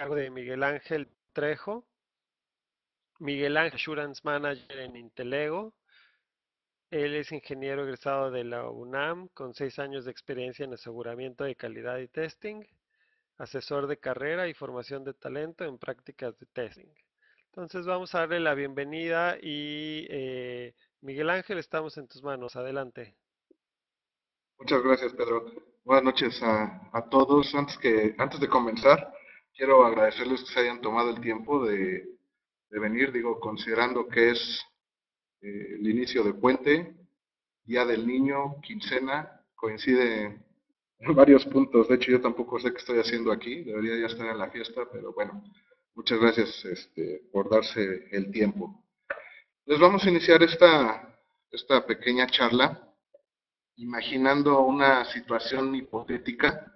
cargo de Miguel Ángel Trejo. Miguel Ángel Assurance Manager en Intelego. Él es ingeniero egresado de la UNAM con seis años de experiencia en aseguramiento de calidad y testing, asesor de carrera y formación de talento en prácticas de testing. Entonces vamos a darle la bienvenida y eh, Miguel Ángel, estamos en tus manos. Adelante. Muchas gracias, Pedro. Buenas noches a, todos. Antes, que, antes de comenzar, quiero agradecerles que se hayan tomado el tiempo de, venir, digo, considerando que es eh, el inicio de puente, Día del Niño, quincena, coincide en varios puntos. De hecho, yo tampoco sé qué estoy haciendo aquí, debería ya estar en la fiesta, pero bueno, muchas gracias este, por darse el tiempo. Les vamos a iniciar esta, esta pequeña charla imaginando una situación hipotética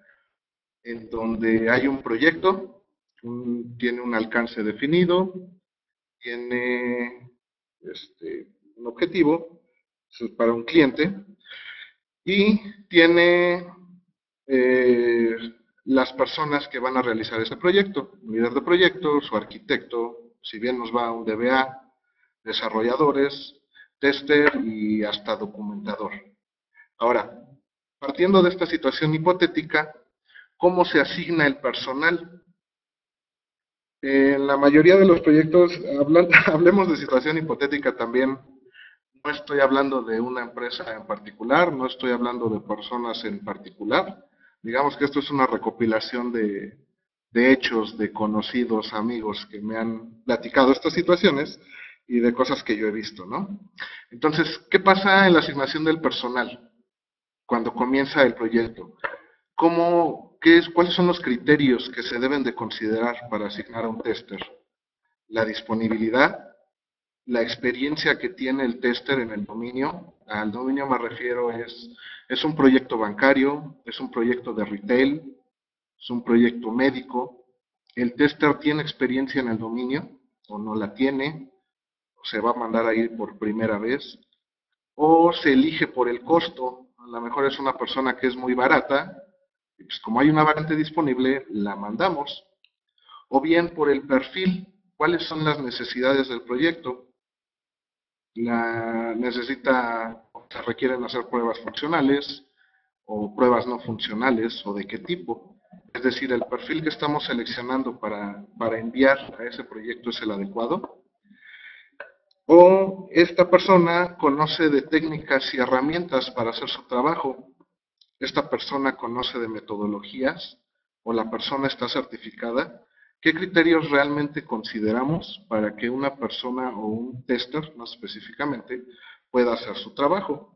en donde hay un proyecto, tiene un alcance definido, tiene este, un objetivo para un cliente y tiene eh, las personas que van a realizar ese proyecto, líder de proyecto, su arquitecto, si bien nos va un DBA, desarrolladores, tester y hasta documentador. Ahora, partiendo de esta situación hipotética, ¿cómo se asigna el personal? En la mayoría de los proyectos, hablemos de situación hipotética también, no estoy hablando de una empresa en particular, no estoy hablando de personas en particular. Digamos que esto es una recopilación de, de hechos, de conocidos, amigos que me han platicado estas situaciones y de cosas que yo he visto, ¿no? Entonces, ¿qué pasa en la asignación del personal? cuando comienza el proyecto. ¿Cómo, qué es, ¿Cuáles son los criterios que se deben de considerar para asignar a un tester? La disponibilidad, la experiencia que tiene el tester en el dominio. Al dominio me refiero es, es un proyecto bancario, es un proyecto de retail, es un proyecto médico. El tester tiene experiencia en el dominio o no la tiene, o se va a mandar a ir por primera vez, o se elige por el costo, a lo mejor es una persona que es muy barata, pues como hay una vacante disponible, la mandamos. O bien por el perfil, cuáles son las necesidades del proyecto. La necesita, se requieren hacer pruebas funcionales o pruebas no funcionales o de qué tipo. Es decir, el perfil que estamos seleccionando para, para enviar a ese proyecto es el adecuado o esta persona conoce de técnicas y herramientas para hacer su trabajo. Esta persona conoce de metodologías o la persona está certificada. ¿Qué criterios realmente consideramos para que una persona o un tester, más específicamente, pueda hacer su trabajo?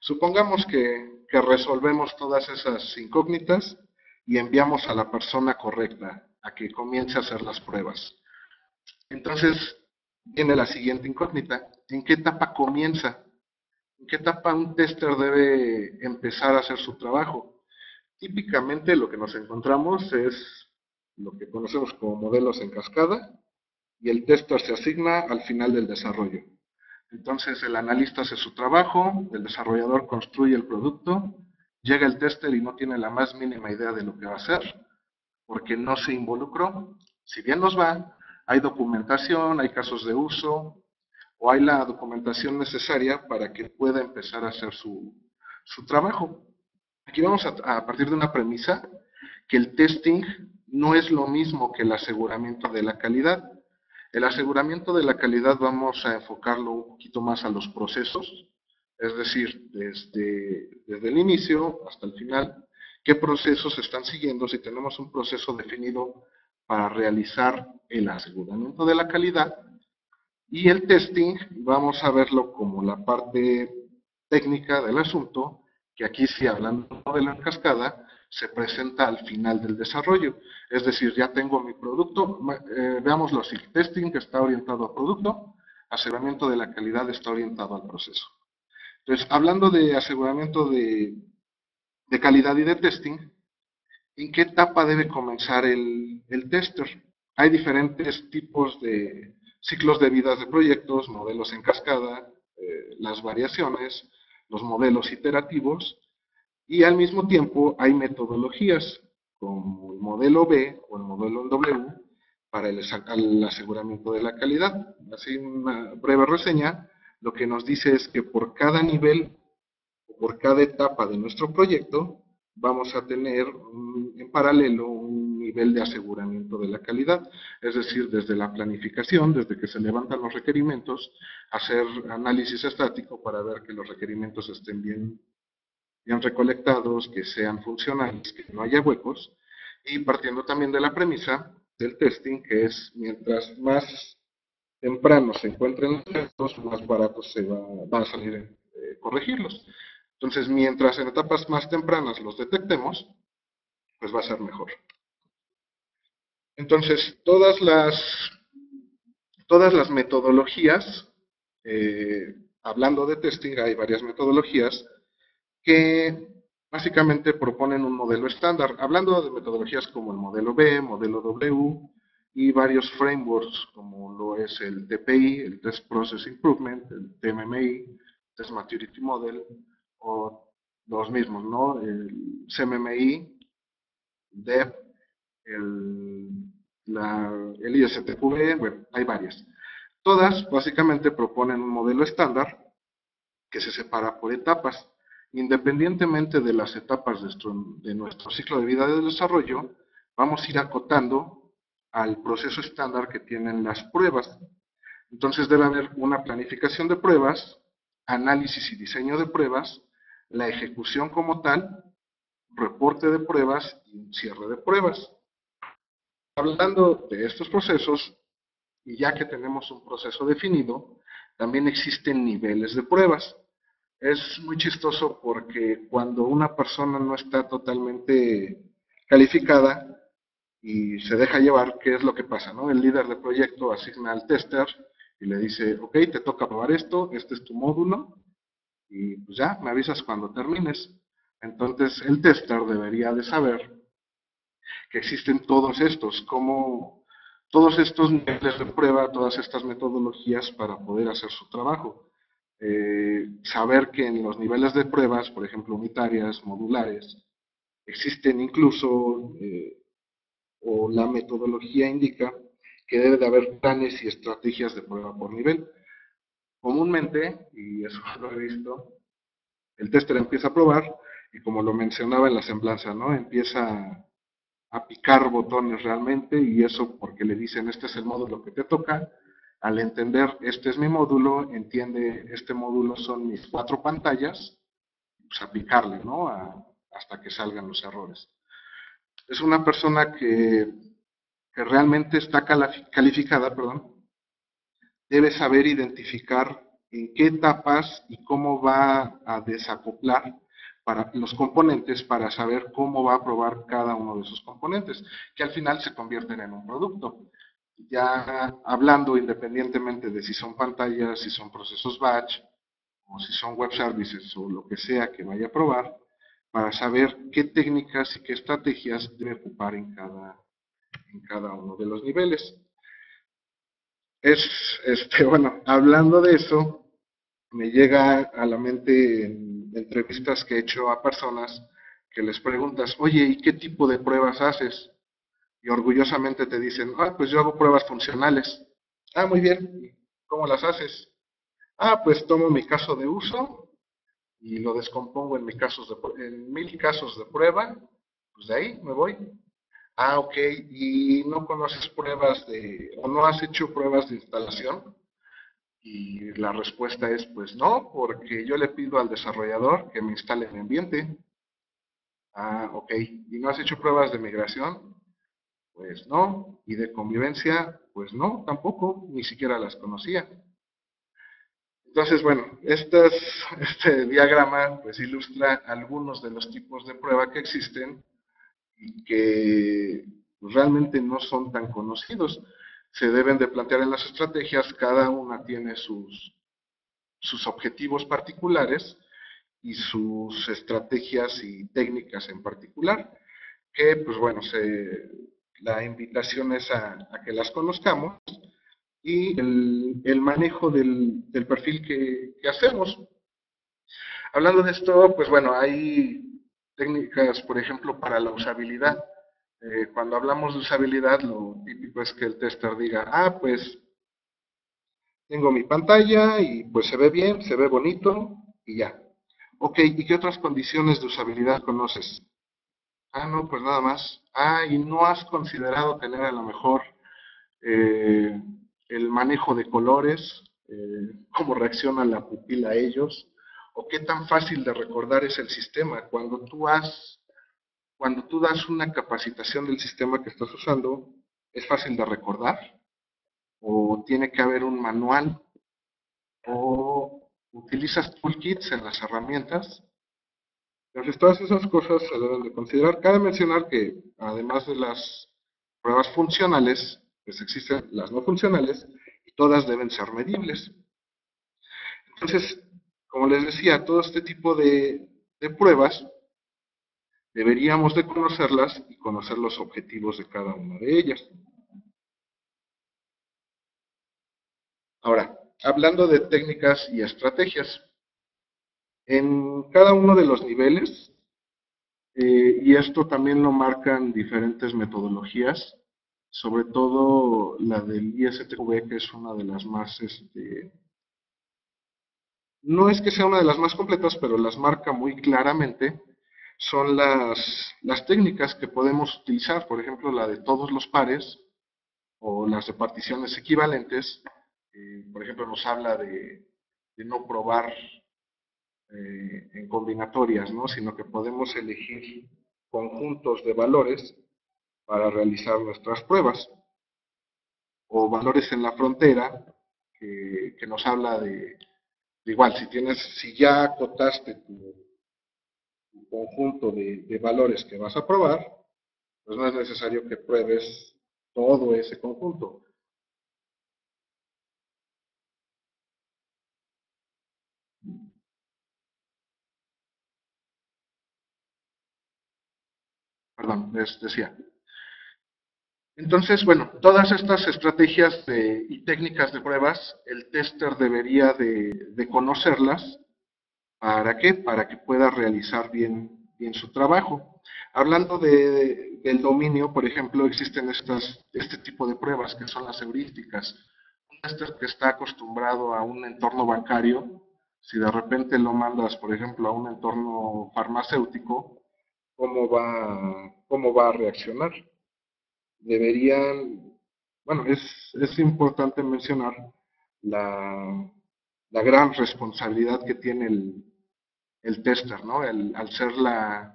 Supongamos que, que resolvemos todas esas incógnitas y enviamos a la persona correcta a que comience a hacer las pruebas. Entonces, viene la siguiente incógnita. ¿En qué etapa comienza? ¿En qué etapa un tester debe empezar a hacer su trabajo? Típicamente lo que nos encontramos es lo que conocemos como modelos en cascada y el tester se asigna al final del desarrollo. Entonces el analista hace su trabajo, el desarrollador construye el producto, llega el tester y no tiene la más mínima idea de lo que va a hacer, porque no se involucró. Si bien nos va, hay documentación, hay casos de uso, o hay la documentación necesaria para que pueda empezar a hacer su, trabajo. Aquí vamos a, partir de una premisa que el testing no es lo mismo que el aseguramiento de la calidad. El aseguramiento de la calidad vamos a enfocarlo un poquito más a los procesos, es decir, desde, desde el inicio hasta el final, qué procesos están siguiendo, si tenemos un proceso definido para realizar el aseguramiento de la calidad y el testing vamos a verlo como la parte técnica del asunto, que aquí sí hablando de la cascada, se presenta al final del desarrollo. Es decir, ya tengo mi producto, eh, veámoslo así, testing que está orientado al producto, aseguramiento de la calidad está orientado al proceso. Entonces, hablando de aseguramiento de, de calidad y de testing, ¿En qué etapa debe comenzar el, tester? Hay diferentes tipos de ciclos de vida de proyectos, modelos en cascada, eh, las variaciones, los modelos iterativos, y al mismo tiempo hay metodologías como el modelo B o el modelo W, para el, el aseguramiento de la calidad. Así una breve reseña, lo que nos dice es que por cada nivel o por cada etapa de nuestro proyecto vamos a tener en paralelo nivel de aseguramiento de la calidad, es decir, desde la planificación, desde que se levantan los requerimientos, hacer análisis estático para ver que los requerimientos estén bien, bien recolectados, que sean funcionales, que no haya huecos, y partiendo también de la premisa del testing, que es mientras más temprano se encuentren los efectos, más baratos se va, a salir eh, corregirlos. Entonces, mientras en etapas más tempranas los detectemos, pues va a ser mejor. Entonces, todas las, todas las metodologías, eh, hablando de testing, hay varias metodologías que básicamente proponen un modelo estándar, hablando de metodologías como el modelo B, modelo W y varios frameworks como lo es el TPI, el Test Process Improvement, el TMMI, Test Maturity Model, o los mismos, ¿no? El CMMI, DEP, el, el ISTQB, bueno, hay varias. Todas básicamente proponen un modelo estándar que se separa por etapas. Independientemente de las etapas de nuestro, ciclo de vida de desarrollo, vamos a ir acotando al proceso estándar que tienen las pruebas. Entonces debe haber una planificación de pruebas, análisis y diseño de pruebas, la ejecución como tal, reporte de pruebas y cierre de pruebas. Hablando de estos procesos, y ya que tenemos un proceso definido, también existen niveles de pruebas. Es muy chistoso porque cuando una persona no está totalmente calificada y se deja llevar, ¿qué es lo que pasa? No? El líder de proyecto asigna al tester y le dice, ok, te toca probar esto, este es tu módulo, y pues ya, me avisas cuando termines. Entonces el tester debería de saber que existen todos estos, como todos estos niveles de prueba, todas estas metodologías para poder hacer su trabajo. Eh, saber que en los niveles de pruebas, por ejemplo, unitarias, modulares, existen incluso, eh, o la metodología indica, que debe de haber planes y estrategias de prueba por nivel. Comúnmente, y eso lo he visto, el tester empieza a probar y como lo mencionaba en la semblanza, ¿no? Empieza a picar botones realmente y eso porque le dicen este es el módulo que te toca, al entender este es mi módulo, entiende este módulo son mis cuatro pantallas, pues a picarle, ¿no? hasta que salgan los errores. Es una persona que, que realmente está calificada, perdón, debe saber identificar en qué etapas y cómo va a desacoplar para los componentes para saber cómo va a probar cada uno de esos componentes, que al final se convierten en un producto. Ya hablando independientemente de si son pantallas, si son procesos batch, o si son web services o lo que sea que vaya a probar, para saber qué técnicas y qué estrategias debe ocupar en cada, en cada uno de los niveles. Es, este, bueno, hablando de eso, me llega a la mente en entrevistas que he hecho a personas que les preguntas, oye, ¿y qué tipo de pruebas haces? Y orgullosamente te dicen, ah, pues yo hago pruebas funcionales. Ah, muy bien, ¿cómo las haces? Ah, pues tomo mi caso de uso y lo descompongo en, casos de, en mil casos de prueba, pues de ahí me voy. Ah, ok, ¿y no conoces pruebas de, o no has hecho pruebas de instalación? Y la respuesta es, pues no, porque yo le pido al desarrollador que me instale el ambiente. Ah, ok. ¿Y no has hecho pruebas de migración? Pues no. ¿Y de convivencia? Pues no, tampoco, ni siquiera las conocía. Entonces, bueno, este, este diagrama pues ilustra algunos de los tipos de prueba que existen y que realmente no son tan conocidos. Se deben de plantear en las estrategias, cada una tiene sus, sus objetivos particulares y sus estrategias y técnicas en particular, que pues bueno, se, la invitación es a, que las conozcamos y el, manejo del, perfil que, que, hacemos. Hablando de esto, pues bueno, hay técnicas, por ejemplo, para la usabilidad. Eh, cuando hablamos de usabilidad, lo típico es que el tester diga, ah, pues tengo mi pantalla y pues se ve bien, se ve bonito y ya. Ok, ¿y qué otras condiciones de usabilidad conoces? Ah, no, pues nada más. Ah, y no has considerado tener a lo mejor eh, el manejo de colores, eh, cómo reacciona la pupila a ellos, o qué tan fácil de recordar es el sistema. Cuando tú has, cuando tú das una capacitación del sistema que estás usando, ¿es fácil de recordar? ¿O tiene que haber un manual? ¿O utilizas toolkits en las herramientas? Entonces, todas esas cosas se deben de considerar. Cabe mencionar que, además de las pruebas funcionales, pues existen las no funcionales y todas deben ser medibles. Entonces, como les decía, todo este tipo de, de pruebas deberíamos de conocerlas y conocer los objetivos de cada una de ellas. Ahora, hablando de técnicas y estrategias, en cada uno de los niveles, eh, y esto también lo marcan diferentes metodologías, sobre todo la del ISTV, que es una de las más, este, no es que sea una de las más completas, pero las marca muy claramente, son las, las técnicas que podemos utilizar, por ejemplo, la de todos los pares, o las de particiones equivalentes, eh, por ejemplo, nos habla de, de no probar eh, en combinatorias, ¿no? sino que podemos elegir conjuntos de valores para realizar nuestras pruebas. O valores en la frontera, que, nos habla de, igual, si tienes, si ya acotaste tu, conjunto de, valores que vas a probar, pues no es necesario que pruebes todo ese conjunto. perdón, les decía. Entonces, bueno, todas estas estrategias y técnicas de pruebas, el tester debería de, conocerlas. ¿Para qué? Para que pueda realizar bien, bien su trabajo. Hablando de, del dominio, por ejemplo, existen estas, este tipo de pruebas que son las heurísticas. Un tester que está acostumbrado a un entorno bancario, si de repente lo mandas, por ejemplo, a un entorno farmacéutico, cómo va, cómo va a reaccionar. Deberían, bueno, es, es importante mencionar la, la, gran responsabilidad que tiene el, el tester, ¿no? El, al ser la,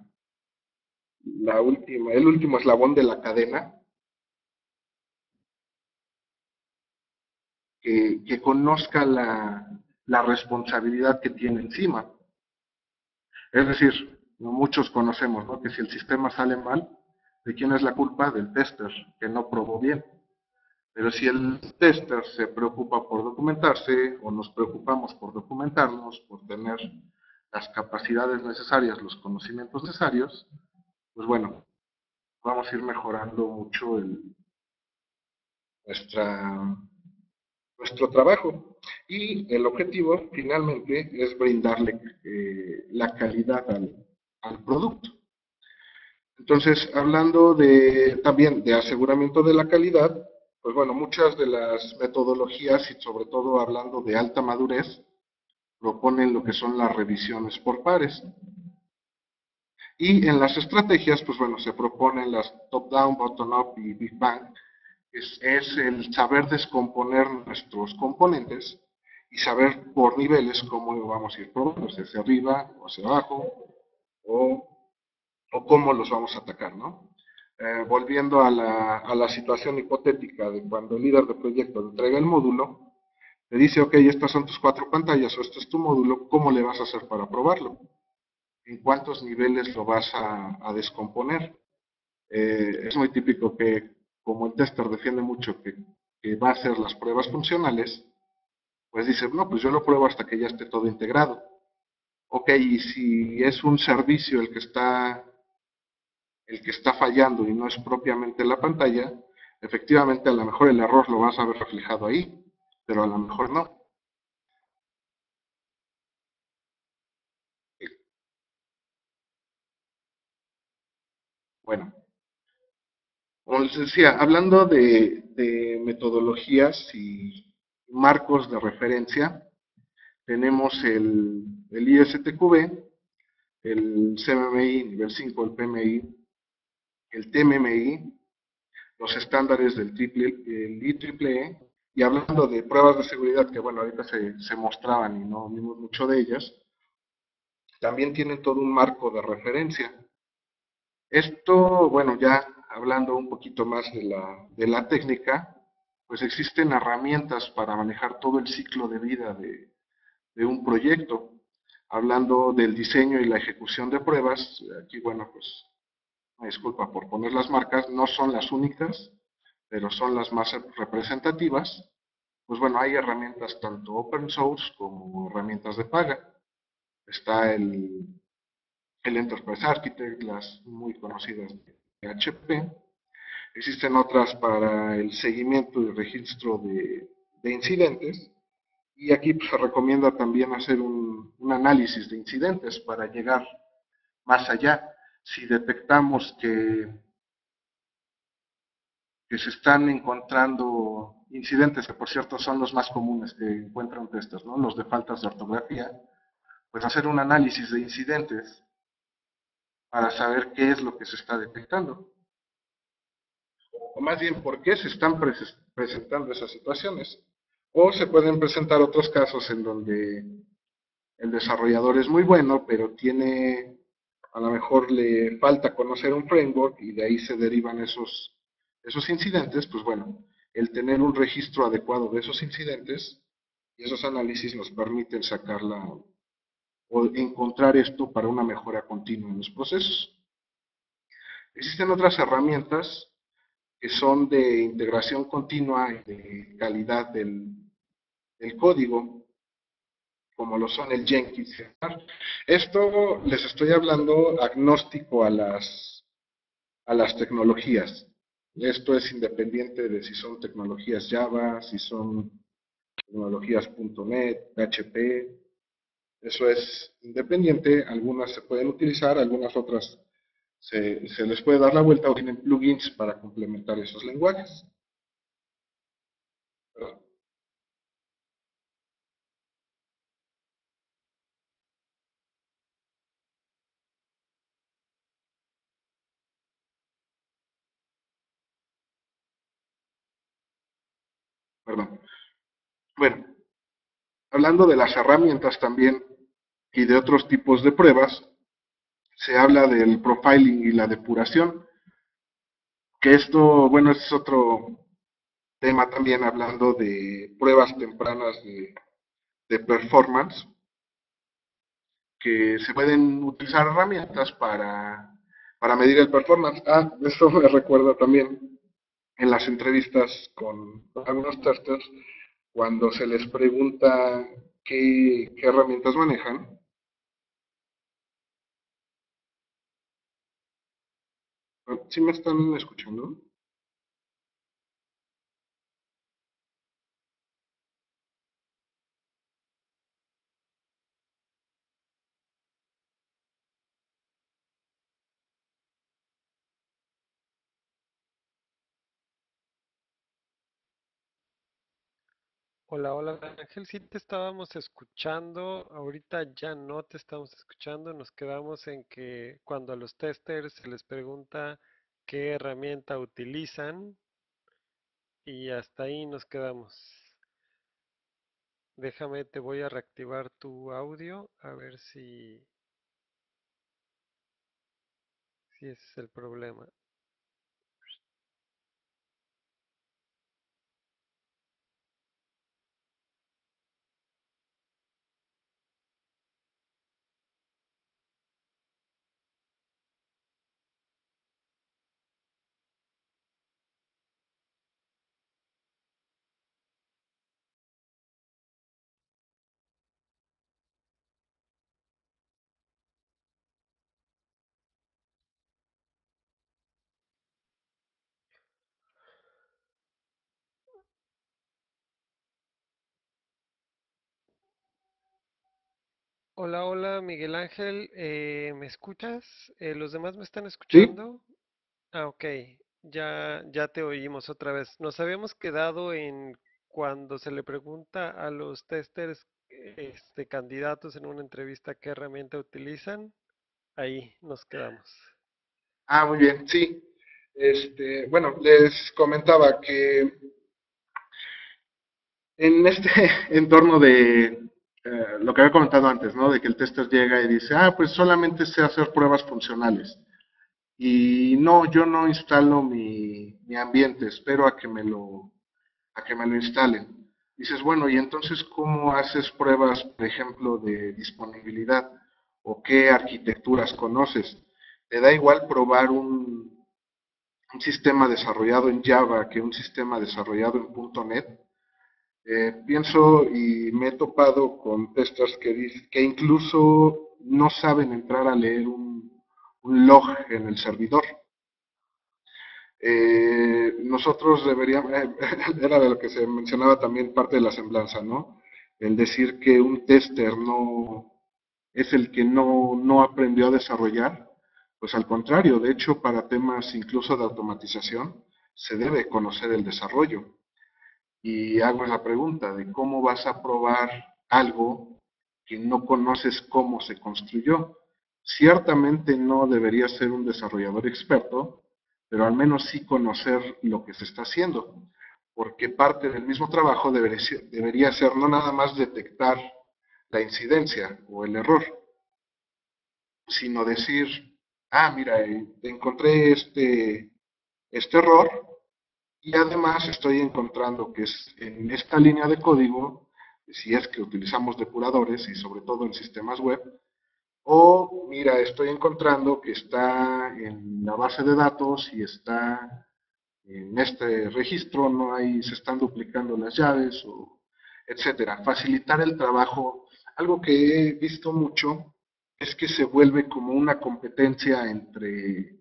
la última, el último eslabón de la cadena, que, que conozca la, la responsabilidad que tiene encima. Es decir, muchos conocemos, ¿no? Que si el sistema sale mal, ¿de quién es la culpa? Del tester, que no probó bien. Pero si el tester se preocupa por documentarse, o nos preocupamos por documentarnos, por tener las capacidades necesarias, los conocimientos necesarios, pues bueno, vamos a ir mejorando mucho el, nuestra, nuestro trabajo. Y el objetivo, finalmente, es brindarle eh, la calidad al, al producto. Entonces, hablando de, también de aseguramiento de la calidad, pues bueno, muchas de las metodologías y sobre todo hablando de alta madurez, proponen lo que son las revisiones por pares. Y en las estrategias, pues bueno, se proponen las top-down, bottom-up y big bang. Es, es el saber descomponer nuestros componentes y saber por niveles cómo vamos a ir probando, hacia arriba o hacia abajo, o, cómo los vamos a atacar, ¿no? Eh, volviendo a la, situación hipotética de cuando el líder de proyecto entrega el módulo, le dice, ok, estas son tus cuatro pantallas o este es tu módulo, ¿cómo le vas a hacer para probarlo? ¿En cuántos niveles lo vas a, descomponer? Eh, es muy típico que, como el tester defiende mucho que, que va a hacer las pruebas funcionales, pues dice, no, pues yo lo pruebo hasta que ya esté todo integrado ok, y si es un servicio el que está el que está fallando y no es propiamente la pantalla, efectivamente a lo mejor el error lo vas a ver reflejado ahí, pero a lo mejor no. Bueno, Como les decía, hablando de, metodologías y marcos de referencia, tenemos el, el ISTQB, el CMMI nivel 5, el PMI, el TMMI, los estándares del triple, el IEEE, y hablando de pruebas de seguridad, que bueno, ahorita se, se mostraban y no vimos mucho de ellas, también tienen todo un marco de referencia. Esto, bueno, ya hablando un poquito más de la, técnica, pues existen herramientas para manejar todo el ciclo de vida de, de un proyecto. Hablando del diseño y la ejecución de pruebas, aquí, bueno, pues, me disculpa por poner las marcas, no son las únicas, pero son las más representativas. Pues bueno, hay herramientas tanto open source como herramientas de paga. Está el, el Enterprise Architect, las muy conocidas de HP. Existen otras para el seguimiento y registro de, de incidentes. Y aquí pues, se recomienda también hacer un, un, análisis de incidentes para llegar más allá. Si detectamos que, que se están encontrando incidentes, que por cierto son los más comunes que encuentran testers, ¿no? los de faltas de ortografía, pues hacer un análisis de incidentes para saber qué es lo que se está detectando. O más bien, por qué se están presentando esas situaciones. O se pueden presentar otros casos en donde el desarrollador es muy bueno, pero tiene, a lo mejor le falta conocer un framework y de ahí se derivan esos, esos incidentes, pues bueno, el tener un registro adecuado de esos incidentes y esos análisis nos permiten sacarla o encontrar esto para una mejora continua en los procesos. Existen otras herramientas que son de integración continua y de calidad del, del código, como lo son el Jenkins. Esto les estoy hablando agnóstico a las, a las tecnologías. Esto es independiente de si son tecnologías Java, si son tecnologías .NET, PHP. Eso es independiente. Algunas se pueden utilizar, algunas otras se, se, les puede dar la vuelta o tienen plugins para complementar esos lenguajes. Perdón. Perdón. Bueno, hablando de las herramientas también y de otros tipos de pruebas, se habla del profiling y la depuración, que esto, bueno, es otro tema también hablando de pruebas tempranas de, performance, que se pueden utilizar herramientas para, para medir el performance. Ah, esto me recuerda también en las entrevistas con algunos testers, cuando se les pregunta qué, herramientas manejan, ¿Sí me están escuchando? Hola, hola Ángel, sí te estábamos escuchando, ahorita ya no te estamos escuchando, nos quedamos en que cuando a los testers se les pregunta qué herramienta utilizan y hasta ahí nos quedamos. Déjame, te voy a reactivar tu audio a ver si, si ese es el problema. Hola, hola Miguel Ángel, eh, ¿me escuchas? Eh, ¿los demás me están ¿Sí? escuchando? Ah, ok. Ya, ya te oímos otra vez. Nos habíamos quedado en cuando se le pregunta a los testers, este, candidatos en una entrevista qué herramienta utilizan. Ahí nos quedamos. Ah, muy bien, sí. Este, bueno, les comentaba que en este entorno de eh, lo que había comentado antes, ¿no? De que el tester llega y dice, ah, pues solamente sé hacer pruebas funcionales. Y no, yo no instalo mi, mi ambiente, espero a que me lo, a que me lo instalen. Dices, bueno, y entonces, ¿cómo haces pruebas, por ejemplo, de disponibilidad? ¿O qué arquitecturas conoces? ¿Te da igual probar un, un sistema desarrollado en Java que un sistema desarrollado en .NET? Eh, pienso y me he topado con testers que, que incluso no saben entrar a leer un, un log en el servidor. Eh, nosotros deberíamos, era de lo que se mencionaba también parte de la semblanza, ¿no? El decir que un tester no es el que no, no aprendió a desarrollar, pues al contrario, de hecho, para temas incluso de automatización, se debe conocer el desarrollo. Y hago la pregunta de cómo vas a probar algo que no conoces cómo se construyó. Ciertamente no debería ser un desarrollador experto, pero al menos sí conocer lo que se está haciendo, porque parte del mismo trabajo debería ser, debería ser no nada más detectar la incidencia o el error, sino decir, ah, mira, encontré este, este error y además estoy encontrando que en esta línea de código, si es que utilizamos depuradores y sobre todo en sistemas web, o mira, estoy encontrando que está en la base de datos y está en este registro, no hay, se están duplicando las llaves, o etcétera. Facilitar el trabajo. Algo que he visto mucho es que se vuelve como una competencia entre,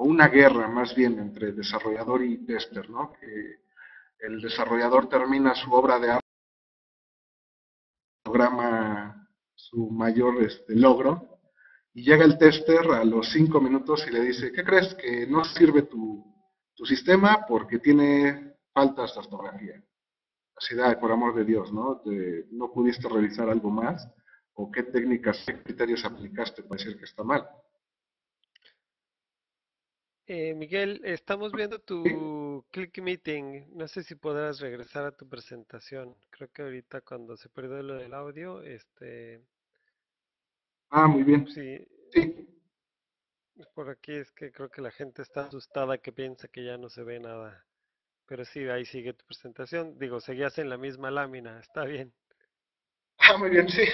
o una guerra más bien entre desarrollador y tester, ¿no? Que el desarrollador termina su obra de arte, programa su mayor este, logro, y llega el tester a los cinco minutos y le dice, ¿qué crees? Que no sirve tu, tu sistema porque tiene faltas de ortografía. Así da, por amor de Dios, ¿no? no pudiste realizar algo más, o qué técnicas, qué criterios aplicaste para decir que está mal. Eh, Miguel, estamos viendo tu Click Meeting. No sé si podrás regresar a tu presentación. Creo que ahorita cuando se perdió lo del audio, este... Ah, muy bien. Sí, Sí, por aquí es que creo que la gente está asustada que piensa que ya no se ve nada. Pero sí, ahí sigue tu presentación. Digo, seguías en la misma lámina. Está bien. ah, muy bien, sí.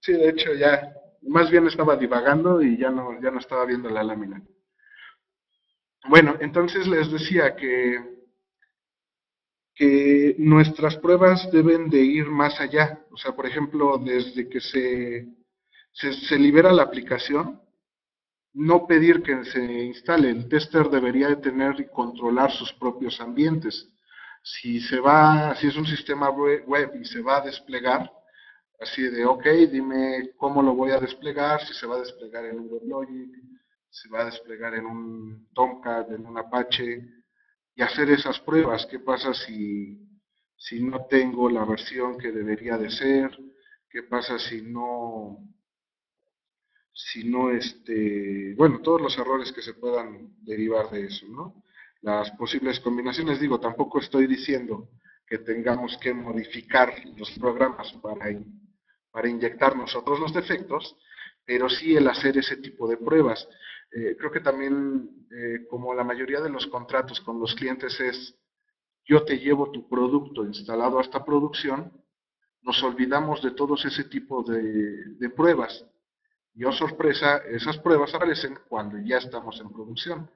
Sí, de hecho ya, más bien estaba divagando y ya no, ya no estaba viendo la lámina. Bueno, entonces les decía que, que nuestras pruebas deben de ir más allá. O sea, por ejemplo, desde que se, se, libera la aplicación, no pedir que se instale. El tester debería de tener y controlar sus propios ambientes. Si se va, si es un sistema web y se va a desplegar, así de, ok, dime cómo lo voy a desplegar, si se va a desplegar en WebLogic, se va a desplegar en un Tomcat, en un Apache, y hacer esas pruebas. ¿Qué pasa si, si no tengo la versión que debería de ser? ¿Qué pasa si no, si no, este, bueno, todos los errores que se puedan derivar de eso, ¿no? Las posibles combinaciones, digo, tampoco estoy diciendo que tengamos que modificar los programas para, para inyectar nosotros los defectos, pero sí el hacer ese tipo de pruebas. Eh, creo que también, eh, como la mayoría de los contratos con los clientes es, yo te llevo tu producto instalado hasta producción, nos olvidamos de todos ese tipo de, de pruebas. Y oh sorpresa, esas pruebas aparecen cuando ya estamos en producción.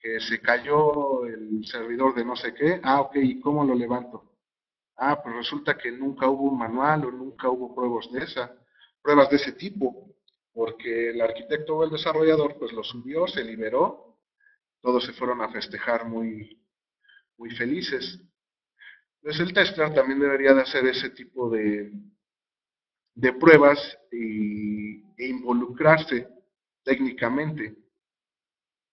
Que se cayó el servidor de no sé qué, ah, ok, ¿y cómo lo levanto? Ah, pues resulta que nunca hubo un manual o nunca hubo pruebas de esa, pruebas de ese tipo porque el arquitecto o el desarrollador pues lo subió, se liberó, todos se fueron a festejar muy, muy felices. Entonces el tester también debería de hacer ese tipo de, de pruebas y, e involucrarse técnicamente.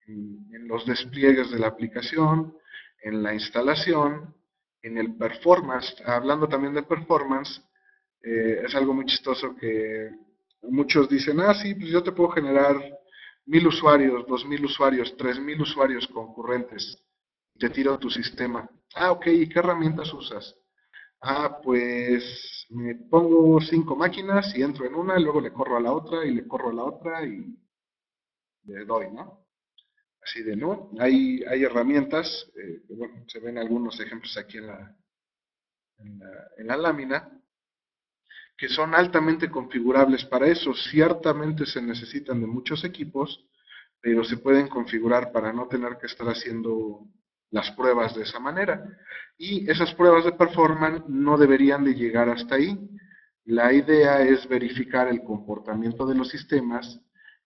en, los despliegues de la aplicación, en la instalación, en el performance. Hablando también de performance, eh, es algo muy chistoso que muchos dicen, ah, sí, pues yo te puedo generar mil usuarios, dos mil usuarios, tres mil usuarios concurrentes. Te tiro tu sistema. Ah, ok, ¿y qué herramientas usas? Ah, pues me pongo cinco máquinas y entro en una, y luego le corro a la otra y le corro a la otra y le doy, ¿no? Así de, ¿no? Hay, hay herramientas, eh, bueno, se ven algunos ejemplos aquí en la, en la lámina, que son altamente configurables para eso. Ciertamente se necesitan de muchos equipos, pero se pueden configurar para no tener que estar haciendo las pruebas de esa manera. Y esas pruebas de performance no deberían de llegar hasta ahí. La idea es verificar el comportamiento de los sistemas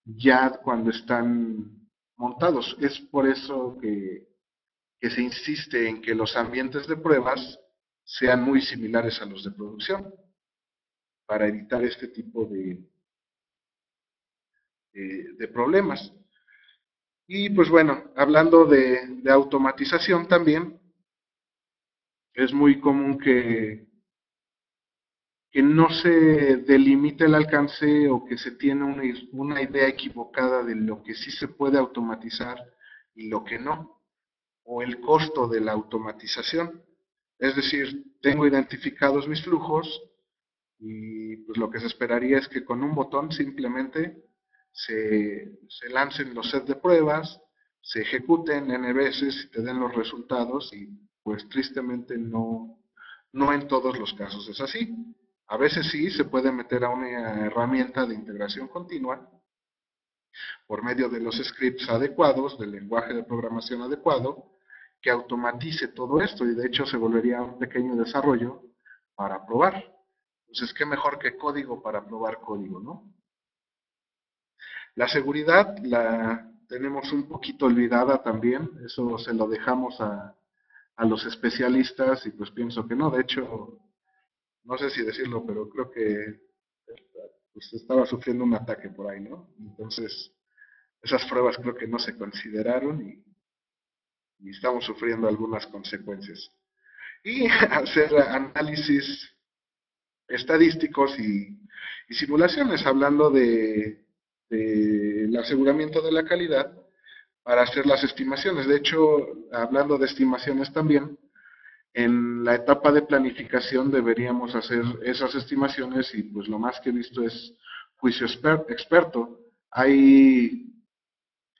ya cuando están montados. Es por eso que, se insiste en que los ambientes de pruebas sean muy similares a los de producción, para evitar este tipo de, de problemas. Y pues bueno, hablando de, automatización también, es muy común que, que no se delimite el alcance o que se tiene una, una, idea equivocada de lo que sí se puede automatizar y lo que no, o el costo de la automatización. Es decir, tengo identificados mis flujos y pues lo que se esperaría es que con un botón simplemente se, lancen los sets de pruebas, se ejecuten n veces y te den los resultados y pues tristemente no, no en todos los casos es así. A veces sí se puede meter a una herramienta de integración continua por medio de los scripts adecuados, del lenguaje de programación adecuado, que automatice todo esto y de hecho se volvería un pequeño desarrollo para probar. Entonces, ¿qué mejor que código para probar código, no? La seguridad la tenemos un poquito olvidada también, eso se lo dejamos a, los especialistas y pues pienso que no, de hecho, no sé si decirlo, pero creo que pues, estaba sufriendo un ataque por ahí, ¿no? Entonces, esas pruebas creo que no se consideraron y, estamos sufriendo algunas consecuencias. Y hacer análisis estadísticos y simulaciones, hablando de el aseguramiento de la calidad para hacer las estimaciones. De hecho, hablando de estimaciones también, en la etapa de planificación deberíamos hacer esas estimaciones y pues lo más que he visto es juicio experto. Hay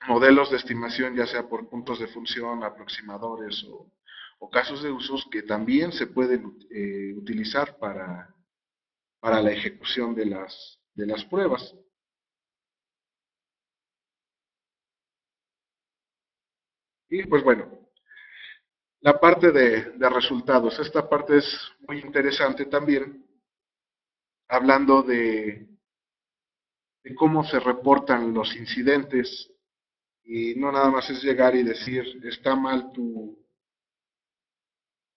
modelos de estimación, ya sea por puntos de función, aproximadores o, casos de usos que también se pueden eh, utilizar para, para la ejecución de las, de las pruebas. Y pues bueno, la parte de, resultados. Esta parte es muy interesante también, hablando de, cómo se reportan los incidentes. Y no nada más es llegar y decir, está mal tu,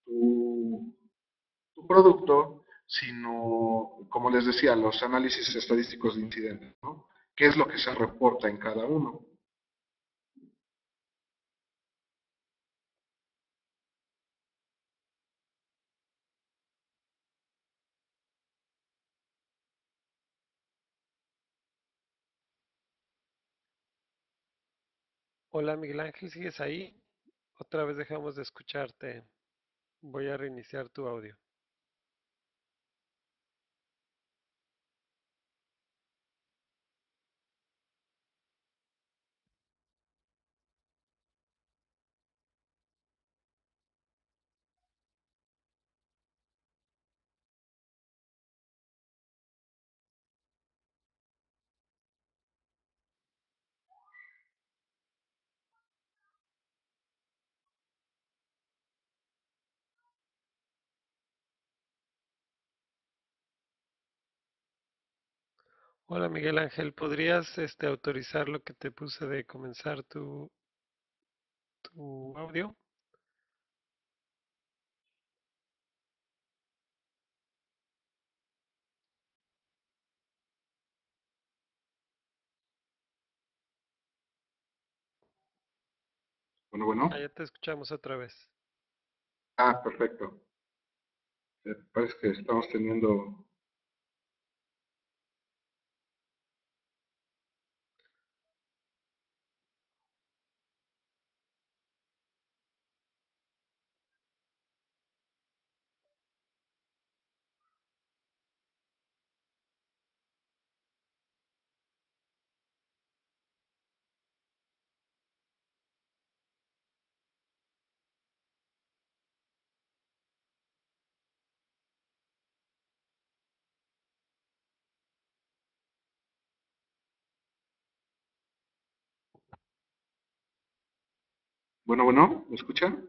tu producto, sino, como les decía, los análisis estadísticos de incidentes, ¿no? ¿Qué es lo que se reporta en cada uno? Hola Miguel Ángel, ¿sigues ahí? Otra vez dejamos de escucharte. Voy a reiniciar tu audio. Hola Miguel Ángel, ¿podrías este, autorizar lo que te puse de comenzar tu, tu audio? Bueno, bueno. Ah, ya te escuchamos otra vez. Ah, perfecto. Eh, parece que estamos teniendo Bueno, bueno, ¿me escuchan?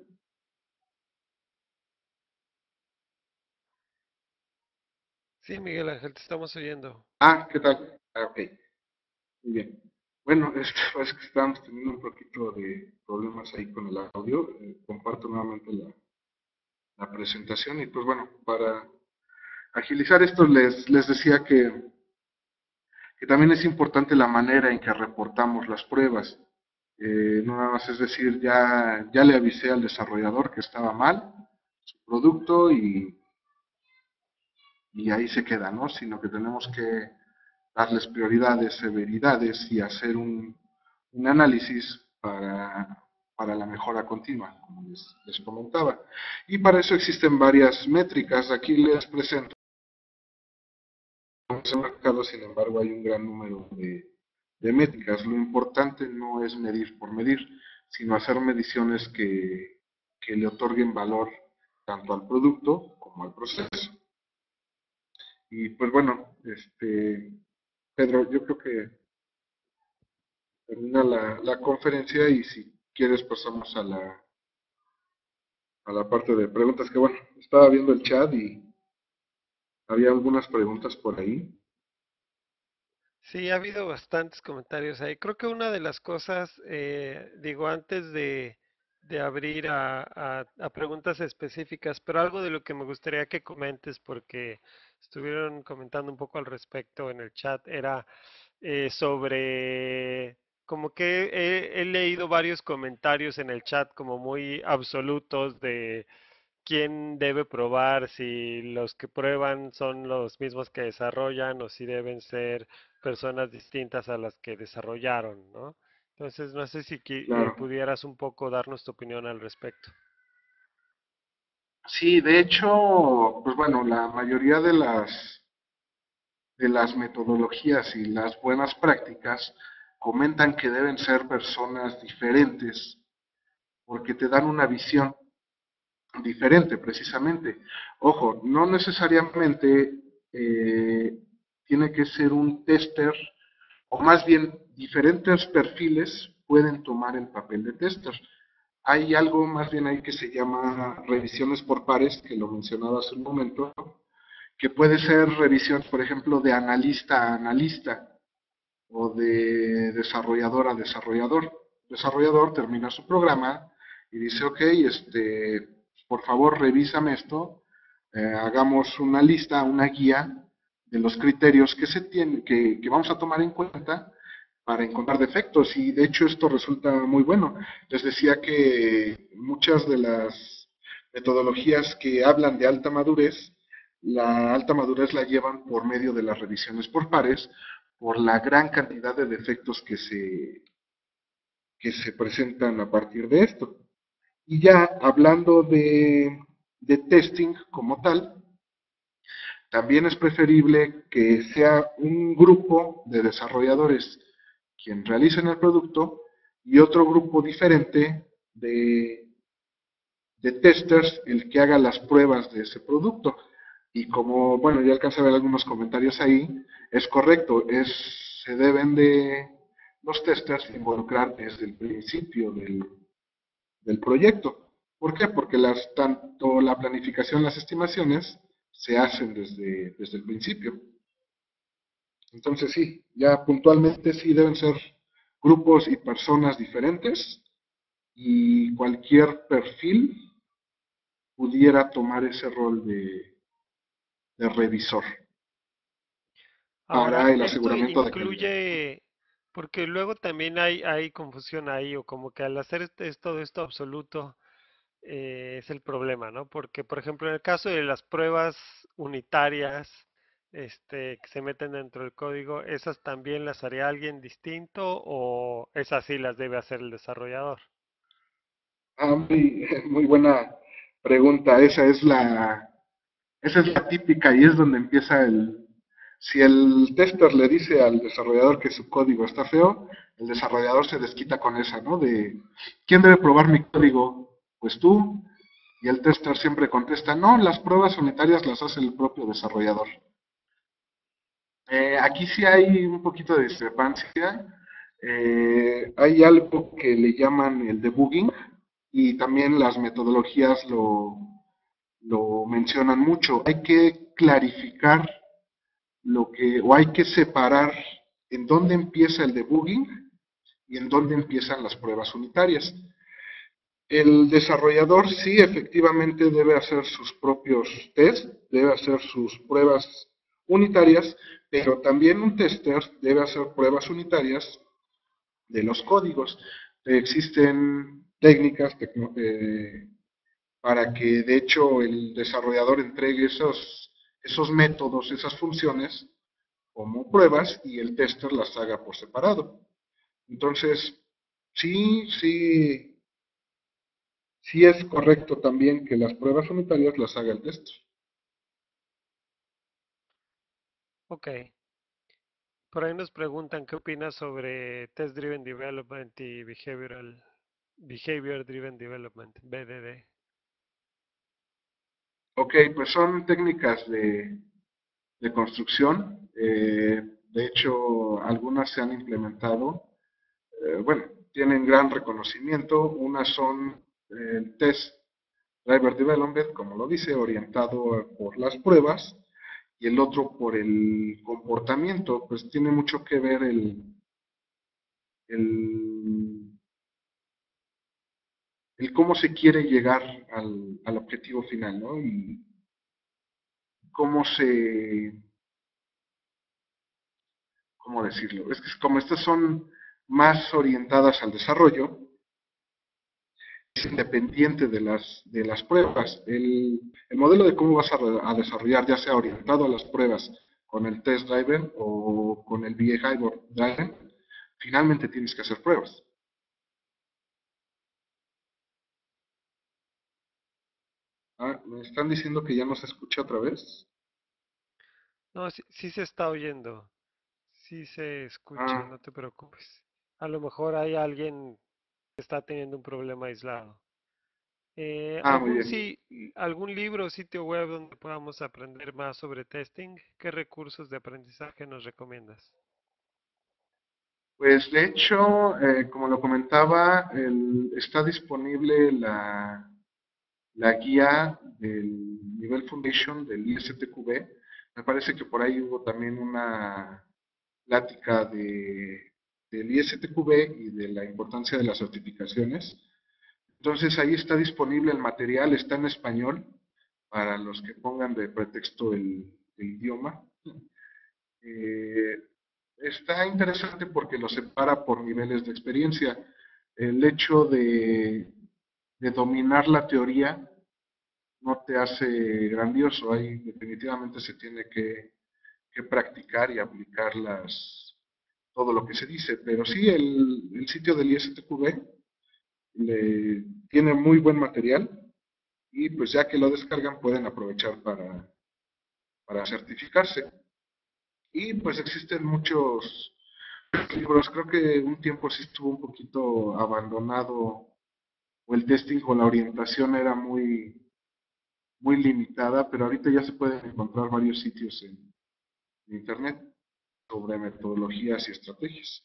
Sí, Miguel Ángel, te estamos oyendo. Ah, ¿qué tal? Ah, ok. Muy bien. Bueno, esto es que estamos teniendo un poquito de problemas ahí con el audio. Eh, comparto nuevamente la, la presentación y pues bueno, para agilizar esto les, les decía que, que también es importante la manera en que reportamos las pruebas. Eh, no nada más es decir, ya, ya le avisé al desarrollador que estaba mal su producto y, y ahí se queda, ¿no? Sino que tenemos que darles prioridades, severidades y hacer un, un análisis para, para, la mejora continua, como les, comentaba. Y para eso existen varias métricas. Aquí les presento. Sin embargo, hay un gran número de, de métricas. Lo importante no es medir por medir, sino hacer mediciones que, que le otorguen valor tanto al producto como al proceso. Y pues bueno, este, Pedro, yo creo que termina la, la, conferencia y si quieres pasamos a la, a la parte de preguntas, que bueno, estaba viendo el chat y había algunas preguntas por ahí. Sí, ha habido bastantes comentarios ahí. Creo que una de las cosas, eh, digo, antes de, de abrir a, a, preguntas específicas, pero algo de lo que me gustaría que comentes, porque estuvieron comentando un poco al respecto en el chat, era eh, sobre, como que he leído varios comentarios en el chat como muy absolutos de quién debe probar, si los que prueban son los mismos que desarrollan o si deben ser personas distintas a las que desarrollaron, ¿no? Entonces, no sé si Claro. pudieras un poco darnos tu opinión al respecto. Sí, de hecho, pues bueno, la mayoría de las de las metodologías y las buenas prácticas comentan que deben ser personas diferentes porque te dan una visión diferente precisamente. Ojo, no necesariamente eh, tiene que ser un tester, o más bien diferentes perfiles pueden tomar el papel de tester. Hay algo más bien ahí que se llama revisiones por pares, que lo mencionaba hace un momento, que puede ser revisión, por ejemplo, de analista a analista o de desarrollador a desarrollador. Desarrollador termina su programa y dice, ok, este, por favor revísame esto, eh, hagamos una lista, una guía de los criterios que, se tiene, que, que vamos a tomar en cuenta para encontrar defectos y de hecho esto resulta muy bueno. Les decía que muchas de las metodologías que hablan de alta madurez, la alta madurez la llevan por medio de las revisiones por pares, por la gran cantidad de defectos que se, que se presentan a partir de esto. Y ya hablando de, de testing como tal, también es preferible que sea un grupo de desarrolladores quien realicen el producto y otro grupo diferente de, de testers el que haga las pruebas de ese producto. Y como, bueno, ya alcancé a ver algunos comentarios ahí, es correcto, es, se deben de los testers involucrar desde el principio del, del proyecto. ¿Por qué? Porque tanto la planificación, las estimaciones, se hacen desde, desde el principio. Entonces sí, ya puntualmente sí deben ser grupos y personas diferentes y cualquier perfil pudiera tomar ese rol de, de revisor Ahora, para el ¿esto aseguramiento de incluye Porque luego también hay, hay confusión ahí, o como que al hacer este- es todo esto absoluto, eh, es el problema, ¿no? Porque, por ejemplo, en el caso de las pruebas unitarias, este, que se meten dentro del código, ¿esas también las haría alguien distinto o esas sí las debe hacer el desarrollador? Ah, muy, muy buena pregunta. Esa es la, esa es la típica y es donde empieza el... Si el tester le dice al desarrollador que su código está feo, el desarrollador se desquita con esa, ¿no? De, ¿quién debe probar mi código? Pues tú. Y el tester siempre contesta, no, las pruebas unitarias las hace el propio desarrollador. Eh, aquí sí hay un poquito de discrepancia. Eh, hay algo que le llaman el debugging y también las metodologías lo, lo mencionan mucho. Hay que clarificar lo que, o hay que separar en dónde empieza el debugging y en dónde empiezan las pruebas unitarias. El desarrollador sí efectivamente debe hacer sus propios tests, debe hacer sus pruebas unitarias, pero también un tester debe hacer pruebas unitarias de los códigos. Existen técnicas eh, para que de hecho el desarrollador entregue esos, esos métodos, esas funciones como pruebas y el tester las haga por separado. Entonces, sí, sí, sí es correcto también que las pruebas unitarias las haga el tester. Ok. Por ahí nos preguntan qué opinas sobre Test Driven Development y Behavioral, Behavior Driven Development, BDD. Ok, pues son técnicas de, de construcción. Eh, de hecho, algunas se han implementado. Eh, bueno, tienen gran reconocimiento. Unas son el test driver development, como lo dice, orientado por las pruebas, y el otro por el comportamiento. Pues tiene mucho que ver el, el, el cómo se quiere llegar al, al objetivo final, ¿no? Y cómo se, ¿cómo decirlo? Es que como estas son más orientadas al desarrollo, es independiente de las, de las pruebas. El, el modelo de cómo vas a, a, desarrollar, ya sea orientado a las pruebas con el test driver o con el behavior driver, finalmente tienes que hacer pruebas. Ah, me están diciendo que ya no se escucha otra vez. No, sí, sí se está oyendo. Sí se escucha, Ah, no te preocupes. A lo mejor hay alguien está teniendo un problema aislado. Eh, ah, muy ¿algún, bien. sí, algún libro o sitio web donde podamos aprender más sobre testing? ¿Qué recursos de aprendizaje nos recomiendas? Pues de hecho, eh, como lo comentaba, el- está disponible la, la guía del nivel Foundation del ISTQB. Me parece que por ahí hubo también una plática de, del ISTQB y de la importancia de las certificaciones. Entonces ahí está disponible el material, está en español para los que pongan de pretexto el, el idioma. Eh, está interesante porque lo separa por niveles de experiencia. El hecho de, de dominar la teoría no te hace grandioso, ahí definitivamente se tiene que, que practicar y aplicar las, todo lo que se dice, pero sí el, el sitio del ISTQB le, tiene muy buen material y pues ya que lo descargan pueden aprovechar para, para certificarse. Y pues existen muchos libros, creo que un tiempo sí estuvo un poquito abandonado o el testing o la orientación era muy, muy limitada, pero ahorita ya se pueden encontrar varios sitios en, en internet sobre metodologías y estrategias.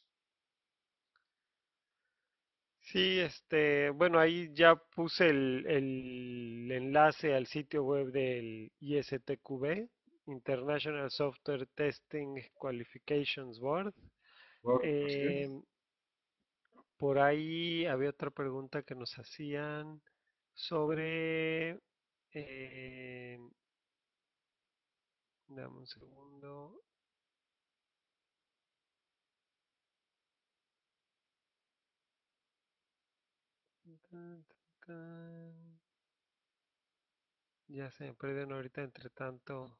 Sí, este, bueno, ahí ya puse el, el enlace al sitio web del ISTQB, International Software Testing Qualifications Board. Em, por ahí había otra pregunta que nos hacían sobre, em, dame un segundo. Ya se me perdieron ahorita entre tanto.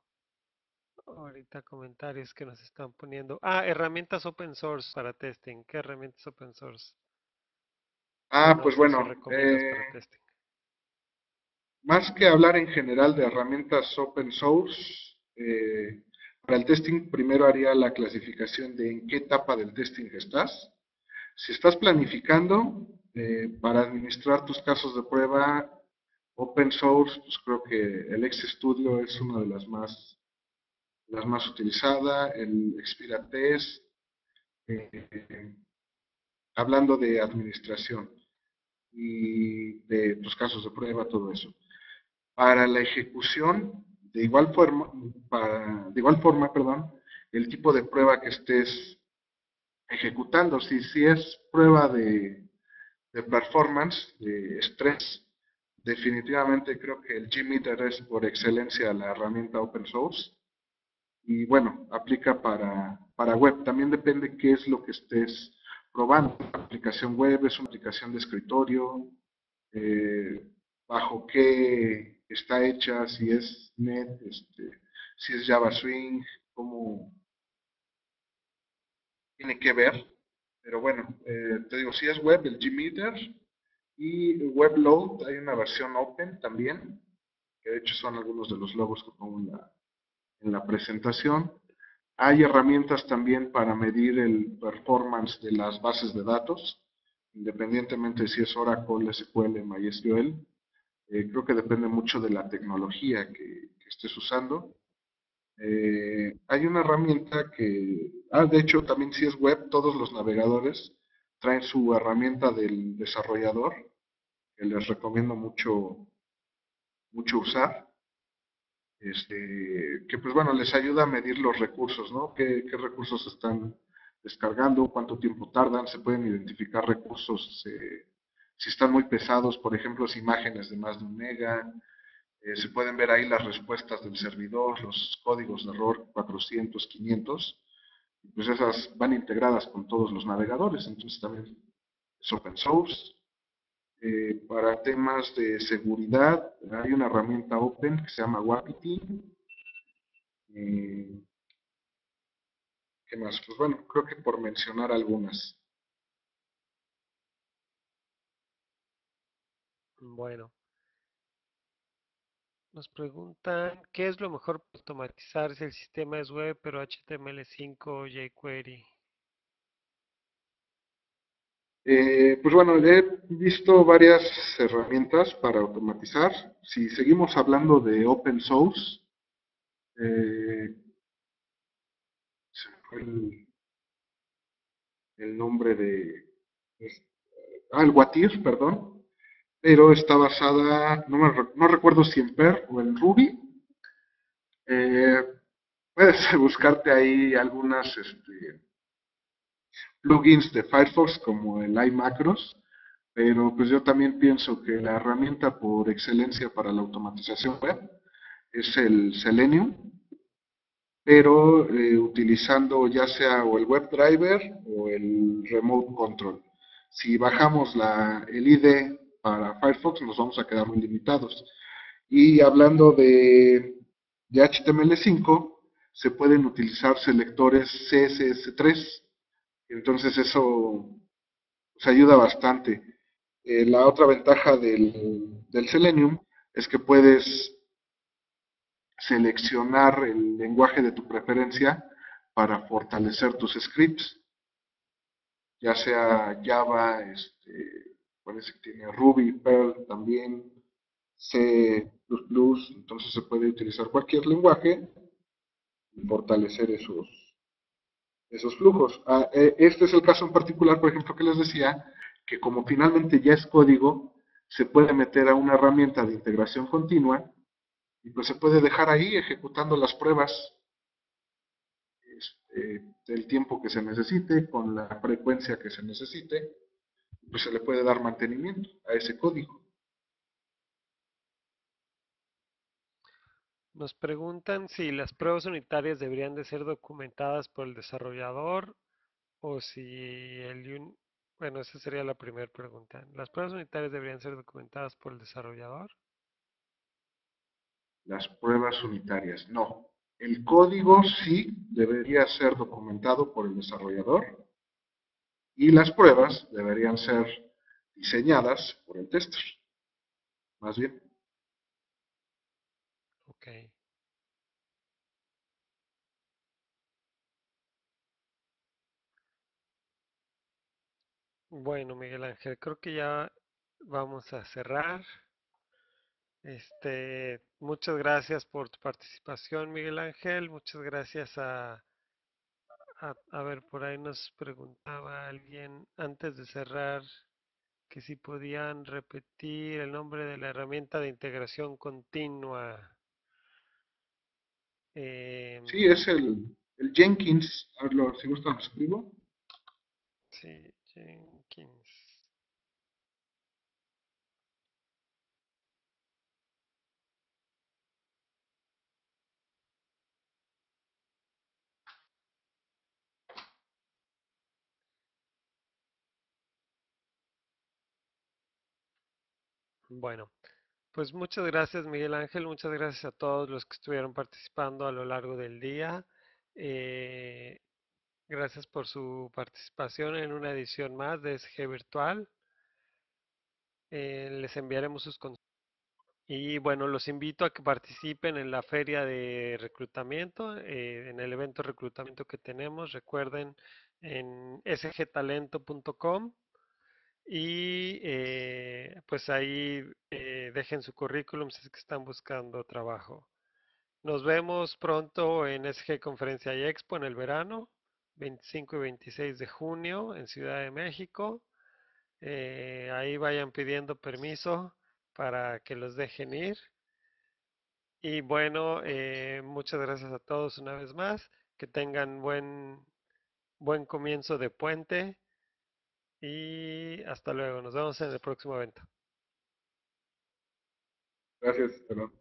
Ahorita comentarios que nos están poniendo. Ah, herramientas open source para testing. ¿Qué herramientas open source Ah, pues bueno, eh, para testing? más que hablar en general de herramientas open source, eh, para el testing primero haría la clasificación de en qué etapa del testing estás. Si estás planificando eh, para administrar tus casos de prueba open source, pues creo que el XStudio es una de las más, las más utilizadas, el Expira Test, eh, hablando de administración y de tus casos de prueba, todo eso. Para la ejecución, de igual forma, para, de igual forma, perdón, el tipo de prueba que estés ejecutando, si, si es prueba de, de performance, de estrés, definitivamente creo que el Gmeter es por excelencia la herramienta open source. Y bueno, aplica para, para web. También depende qué es lo que estés probando. Aplicación web es una aplicación de escritorio, eh, bajo qué está hecha, si es net, este, si es Java Swing, cómo tiene que ver. Pero bueno, eh, te digo, si es web, el Gmeter y WebLoad, hay una versión open también, que de hecho son algunos de los logos que pongo en la, en la presentación. Hay herramientas también para medir el performance de las bases de datos, independientemente si es Oracle, SQL, MySQL. Eh, creo que depende mucho de la tecnología que estés usando. Eh, hay una herramienta que, ah, de hecho también si es web, todos los navegadores traen su herramienta del desarrollador, que les recomiendo mucho, mucho usar. Este, que pues bueno, les ayuda a medir los recursos, ¿no? ¿Qué, recursos están descargando? ¿Cuánto tiempo tardan? Se pueden identificar recursos eh, si están muy pesados, por ejemplo, si imágenes de más de un mega. Eh, se pueden ver ahí las respuestas del servidor, los códigos de error 400, 500. Pues esas van integradas con todos los navegadores, entonces también es open source. Eh, para temas de seguridad, hay una herramienta open que se llama Wapiti. Eh, ¿Qué más? Pues bueno, creo que por mencionar algunas. Bueno, nos preguntan, ¿qué es lo mejor para automatizar si el sistema es web, pero HTML5 o jQuery? Eh, pues bueno, he visto varias herramientas para automatizar. Si seguimos hablando de open source, eh, el, el nombre de... ah, el Watir, perdón, pero está basada, no, me no recuerdo si en Perl o en Ruby. Eh, puedes buscarte ahí algunas este, plugins de Firefox como el iMacros, pero pues yo también pienso que la herramienta por excelencia para la automatización web es el Selenium, pero eh, utilizando ya sea o el WebDriver o el Remote Control. Si bajamos la, el IDE para Firefox nos vamos a quedar muy limitados. Y hablando de, de HTML5, se pueden utilizar selectores CSS3, entonces eso pues, ayuda bastante. Eh, la otra ventaja del, del Selenium es que puedes seleccionar el lenguaje de tu preferencia para fortalecer tus scripts, ya sea Java, este, parece que tiene Ruby, Perl también, C++, entonces se puede utilizar cualquier lenguaje y fortalecer esos, esos flujos. Ah, eh, este es el caso en particular, por ejemplo, que les decía, que como finalmente ya es código, se puede meter a una herramienta de integración continua y pues se puede dejar ahí ejecutando las pruebas este, del tiempo que se necesite, con la frecuencia que se necesite, pues se le puede dar mantenimiento a ese código. Nos preguntan si las pruebas unitarias deberían de ser documentadas por el desarrollador o si el un- Bueno, esa sería la primera pregunta. ¿Las pruebas unitarias deberían ser documentadas por el desarrollador? Las pruebas unitarias, no. El código sí debería ser documentado por el desarrollador y las pruebas deberían ser diseñadas por el tester. Más bien. Ok. Bueno, Miguel Ángel, creo que ya vamos a cerrar. Este, muchas gracias por tu participación, Miguel Ángel. Muchas gracias a, a, a ver, por ahí nos preguntaba alguien antes de cerrar que si podían repetir el nombre de la herramienta de integración continua. Em, Sí, es el, el Jenkins. A ver, si gustan, lo escribo. sí, Jenkins. Bueno, pues muchas gracias Miguel Ángel, muchas gracias a todos los que estuvieron participando a lo largo del día. Eh, gracias por su participación en una edición más de SG Virtual. Eh, les enviaremos sus con- y bueno, los invito a que participen en la feria de reclutamiento, eh, en el evento reclutamiento que tenemos. Recuerden en sgtalento.com y eh, pues ahí eh, dejen su currículum si es que están buscando trabajo. Nos vemos pronto en SG Conferencia y Expo en el verano, 25 y 26 de junio en Ciudad de México. Eh, ahí vayan pidiendo permiso para que los dejen ir. Y bueno, eh, muchas gracias a todos una vez más. Que tengan buen, buen comienzo de puente y hasta luego. Nos vemos en el próximo evento. Gracias, hasta luego.